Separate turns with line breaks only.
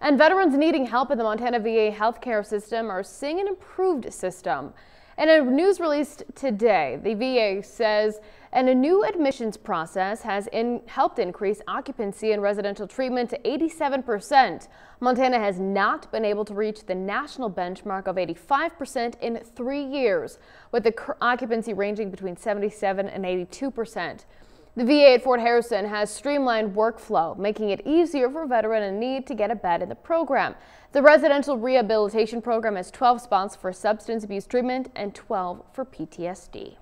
And veterans needing help in the Montana VA healthcare system are seeing an improved system. In a news released today, the VA says and a new admissions process has in, helped increase occupancy in residential treatment to 87%. Montana has not been able to reach the national benchmark of 85% in three years, with the occupancy ranging between 77 and 82%. The VA at Fort Harrison has streamlined workflow, making it easier for a veteran in need to get a bed in the program. The residential rehabilitation program has 12 spots for substance abuse treatment and 12 for PTSD.